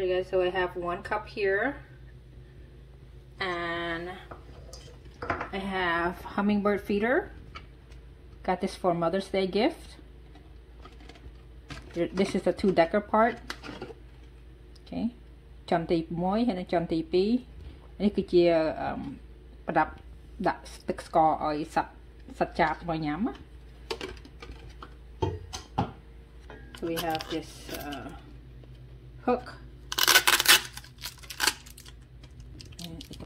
Alright guys, so I have one cup here. And I have hummingbird feeder. Got this for Mother's Day gift. This is the two decker part. Okay. ចំទី1ហើយនិងចំទី2នេះគឺជាប្រដាប់ដាក់ទឹកស្ករឲ្យសត្វសត្វចាបមកញ៉ាំណា So we have this uh, hook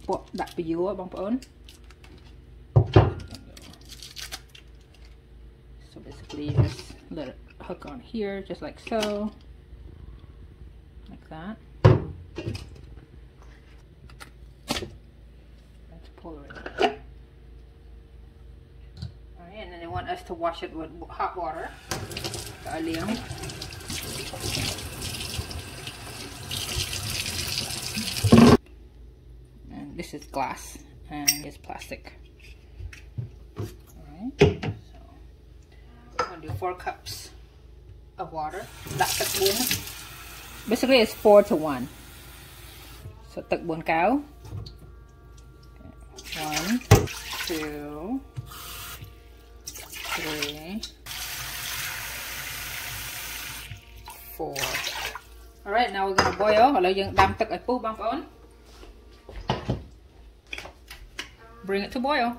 ពួកដាក់ពយួរបងប្អូន So basically just let it hook on here just like so like that let's pull it Alright, and then they want us to wash it with hot water kaalyang this is glass and it's plastic. Alright, so I'm gonna do four cups of water. Basically it's four to one. Soទឹក4កៅ One, two, three, four. Alright, now we're gonna boil ឥឡូវយើងដាំទឹកឲ្យពុះបងប្អូន bring it to boil.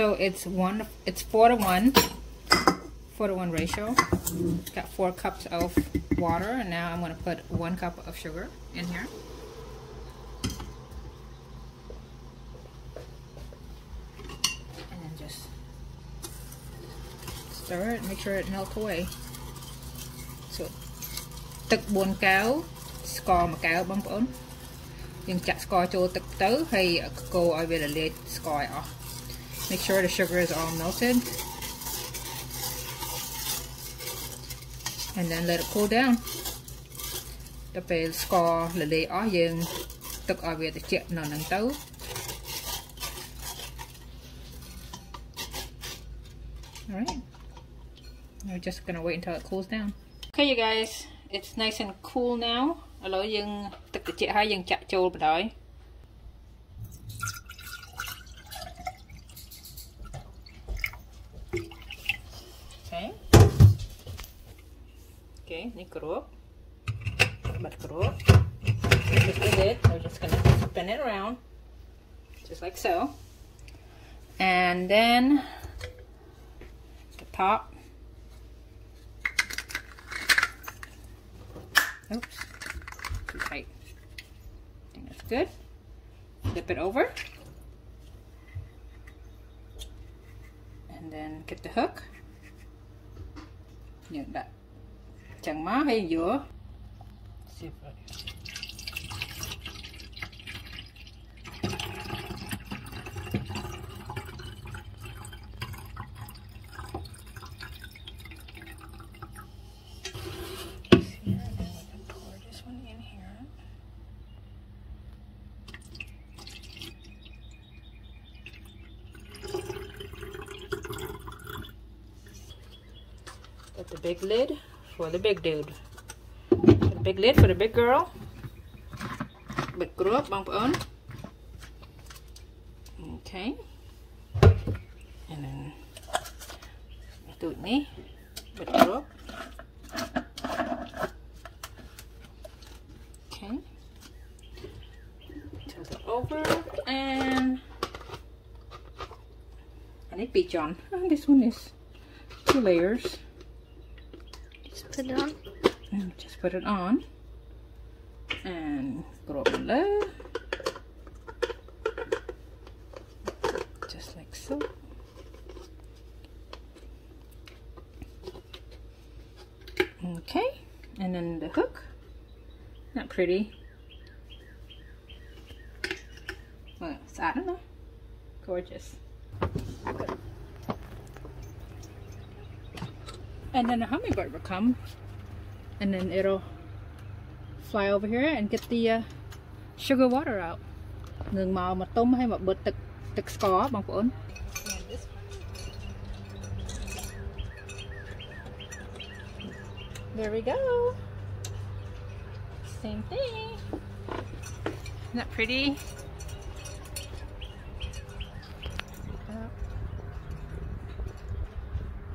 So it's one, it's four to one, four to one ratio. Got four cups of water, and now I'm going to put one cup of sugar in here. Stir it make sure it melts away so ទឹក4កែវស្ករ1កែវបងប្អូនយើងចាក់ស្ករចូលទឹកទៅហើយកូរឲ្យវារលាយស្ករឲ្យអស់ make sure the sugar is all melted and then let it cool down ដល់ពេលស្កររលាយអស់យើងទឹកឲ្យវាត្រជាក់នៅនឹងទៅ We're just gonna wait until it cools down. Okay you guys, it's nice and cool now. ឥឡូវយើងទឹកត្រជាក់ហើយយើងចាក់ចូលបណ្ដោយ Okay. Okay, នេះគ្របបាត់គ្រប Just with it, we're just gonna spin it around just like so. And then the top Oops, too tight. I think that's good. Flip it over. And then get the hook. Nhận đặt chẳng má hay giữa. See if The big lid for the big dude. The big lid for the big girl. Big group, bump on. Okay. And then do it me. Big group. Okay. Tilt it over and I need peach on. Oh, this one is two layers put it on? And just put it on. And below. Just like so. Okay, and then the hook. Not pretty. Well, I don't know. Gorgeous. and then a hummingbird will come and then it'll fly over here and get the uh, sugar water out នឹងមកមកទុំហើយមកបឺតទឹក ទឹកស្ករបងប្អូន And this There we go. Same thing. Isn't that pretty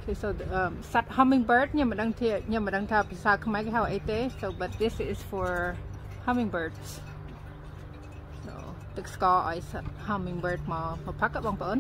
Okay, so the, um, សត្វ hummingbird ខ្ញុំមិនដឹងថាខ្ញុំមិនដឹងថាភាសាខ្មែរគេហៅអីទេ so but this is for hummingbirds so ទឹកស្ករឲ្យសត្វ hummingbird មកមកផឹកបងប្អូន